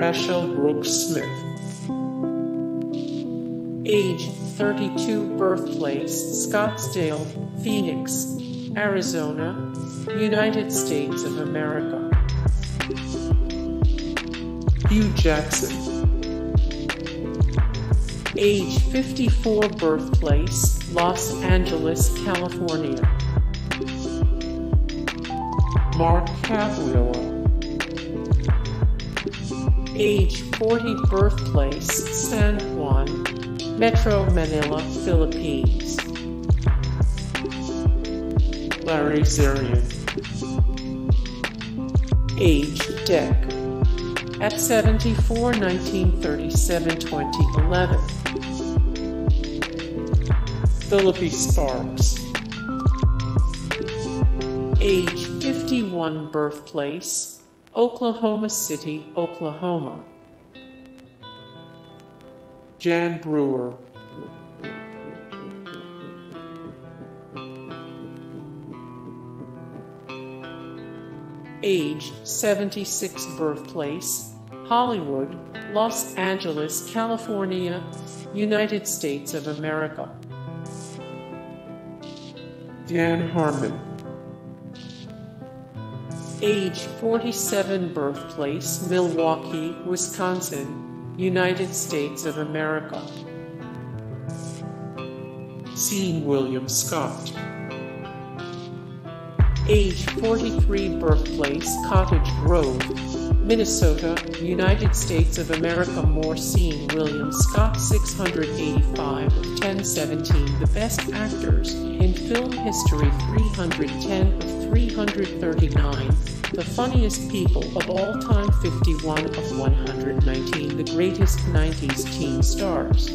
Rachele Brooke Smith. Age 32, birthplace Scottsdale, Phoenix, Arizona, United States of America. Hue Jackson. Age 54, birthplace Los Angeles, California. Mark Cabrilla age 40 birthplace San Juan, Metro Manila, Philippines. Larry Zarian. Age Dec. At 74, 1937, 2011. Phillippi Sparks. Age 51 birthplace Oklahoma City, Oklahoma. Jan Brewer. Age 76 birthplace Hollywood, Los Angeles, California, United States of America. Dan Harmon age 47 birthplace, Milwaukee, Wisconsin, United States of America. Seann William Scott. Age 43 birthplace, Cottage Grove, Minnesota, United States of America. More Seann William Scott 685 of 1017 The best actors in film history 310 of 339, the funniest people of all time 51 of 119, the greatest 90s teen stars.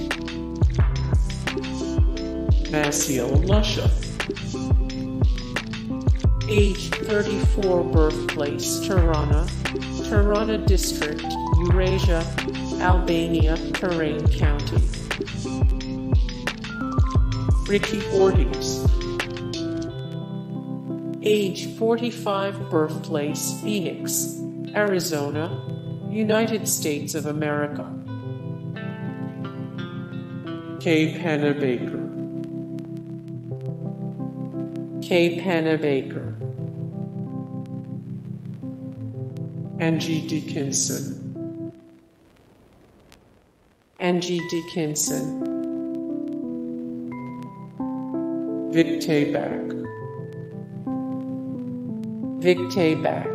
Masiela Lusha. Age 34, birthplace Tirana, Tirana District, Eurasia, Albania, Karain County. Ricky Ortiz age 45, birthplace Phoenix, Arizona, United States of America. Kay Panabaker. Kay Panabaker. Angie Dickinson. Angie Dickinson. Vic Tayback. Vic back.